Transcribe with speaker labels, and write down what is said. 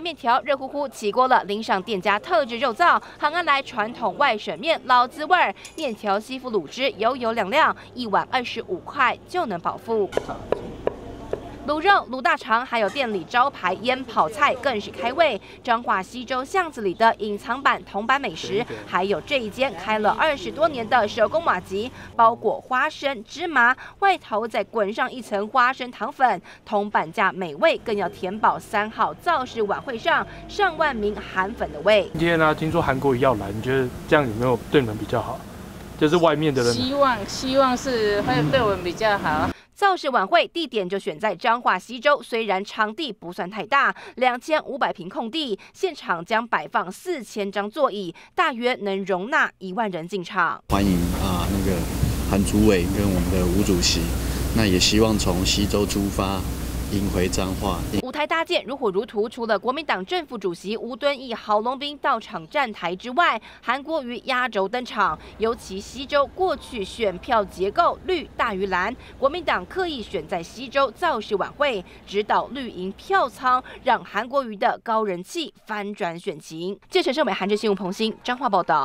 Speaker 1: 面条热乎乎起锅了，淋上店家特制肉燥，行安来传统外省面老滋味，面条吸附卤汁，油油亮亮，一碗二十五块就能饱腹。卤肉、卤大肠，还有店里招牌腌泡菜，更是开胃。彰化西周巷子里的隐藏版铜板美食，还有这一间开了二十多年的手工马吉，包裹花生、芝麻，外头再滚上一层花生糖粉，铜板价美味，更要填饱三号造势晚会上上万名韩粉的胃。
Speaker 2: 今天呢，听说韩国瑜要来，你觉得这样有没有对你们比较好？就是外面的人，
Speaker 3: 希望希望是会对我们比较好。
Speaker 1: 造势晚会地点就选在彰化西州，虽然场地不算太大，两千五百平空地，现场将摆放四千张座椅，大约能容纳一万人进场。
Speaker 4: 欢迎啊，那个韩主委跟我们的吴主席，那也希望从西州出发。迎回彰化，
Speaker 1: 舞台搭建如火如荼。除了国民党政府主席吴敦义、郝龙斌到场站台之外，韩国瑜压轴登场。尤其西周过去选票结构绿大于蓝，国民党刻意选在西周造势晚会，指导绿营票仓，让韩国瑜的高人气翻转选情。记者盛美韩志新闻彭新彰化报道。